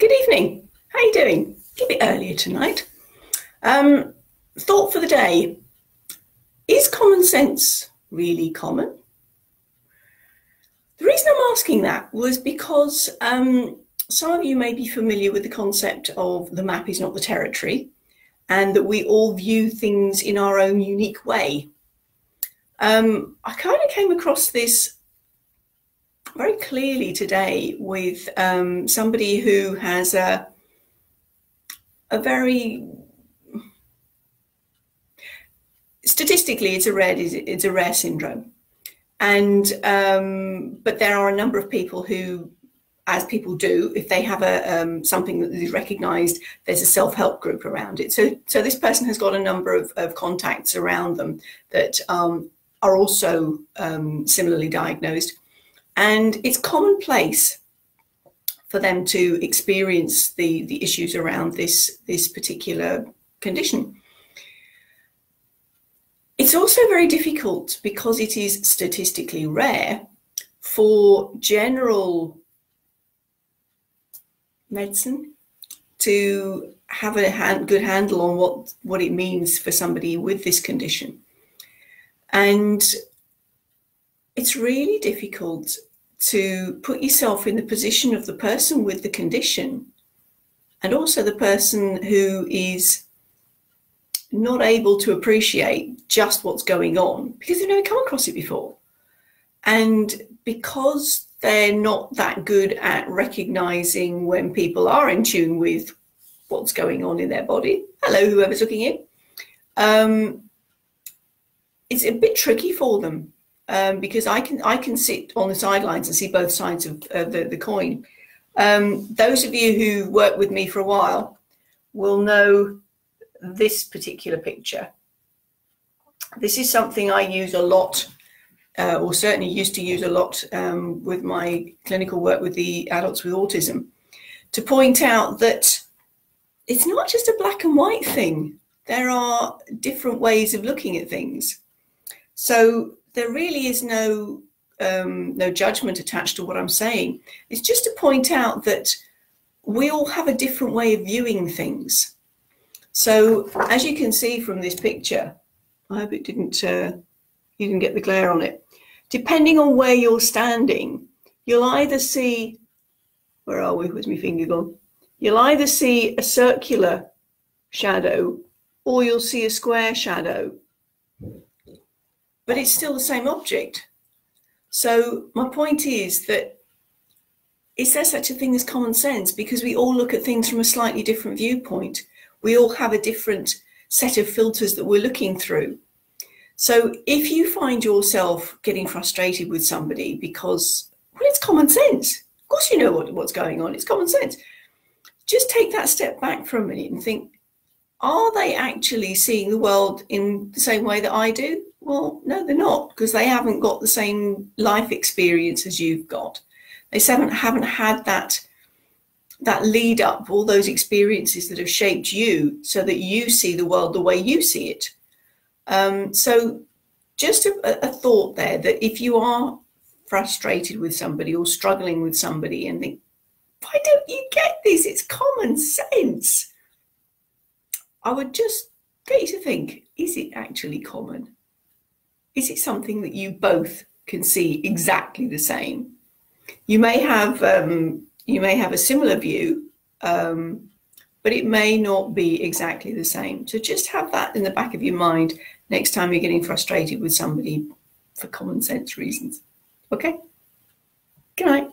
Good evening. How are you doing? A bit earlier tonight. Um, thought for the day. Is common sense really common? The reason I'm asking that was because um, some of you may be familiar with the concept of the map is not the territory and that we all view things in our own unique way. Um, I kind of came across this very clearly today with um, somebody who has a a very statistically it's a rare it's a rare syndrome. And um, but there are a number of people who as people do if they have a um, something that is recognized there's a self-help group around it. So so this person has got a number of, of contacts around them that um, are also um, similarly diagnosed and it's commonplace for them to experience the, the issues around this, this particular condition. It's also very difficult because it is statistically rare for general medicine to have a hand, good handle on what, what it means for somebody with this condition. And it's really difficult to put yourself in the position of the person with the condition and also the person who is not able to appreciate just what's going on because they've never come across it before. And because they're not that good at recognizing when people are in tune with what's going on in their body. Hello, whoever's looking in. Um, it's a bit tricky for them um, because I can I can sit on the sidelines and see both sides of uh, the, the coin. Um, those of you who work with me for a while will know this particular picture. This is something I use a lot, uh, or certainly used to use a lot um, with my clinical work with the adults with autism, to point out that it's not just a black and white thing. There are different ways of looking at things. So there really is no um, no judgment attached to what I'm saying. It's just to point out that we all have a different way of viewing things. So as you can see from this picture, I hope it didn't uh, you didn't get the glare on it. Depending on where you're standing, you'll either see where are we? Where's my finger gone? You'll either see a circular shadow or you'll see a square shadow but it's still the same object. So my point is that is there such a thing as common sense? Because we all look at things from a slightly different viewpoint. We all have a different set of filters that we're looking through. So if you find yourself getting frustrated with somebody because, well, it's common sense. Of course, you know what, what's going on. It's common sense. Just take that step back for a minute and think, are they actually seeing the world in the same way that I do? Well, no, they're not because they haven't got the same life experience as you've got. They haven't haven't had that that lead up, all those experiences that have shaped you, so that you see the world the way you see it. Um, so, just a, a thought there that if you are frustrated with somebody or struggling with somebody and think, why don't you get this? It's common sense. I would just get you to think, is it actually common? Is it something that you both can see exactly the same? You may have um, you may have a similar view, um, but it may not be exactly the same. So just have that in the back of your mind next time you're getting frustrated with somebody for common sense reasons. Okay. Good night.